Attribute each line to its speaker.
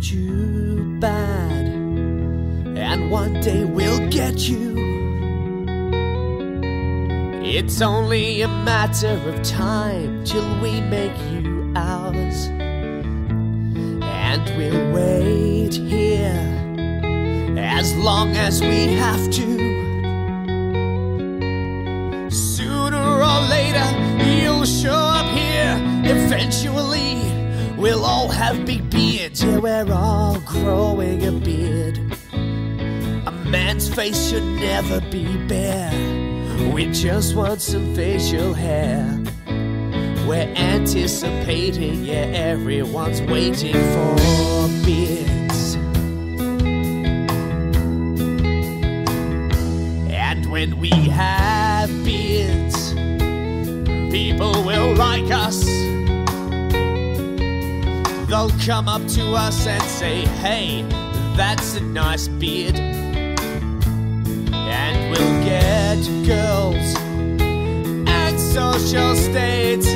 Speaker 1: treat you bad, and one day we'll get you. It's only a matter of time till we make you ours. And we'll wait here as long as we have to. Sooner or later, you'll show up here. Eventually, we'll all have big beards. Yeah, we're all growing a beard. A man's face should never be bare. We just want some facial hair. We're anticipating, yeah, everyone's waiting for beards. And when we have beards, people will like They'll come up to us and say, hey, that's a nice beard. And we'll get girls and social status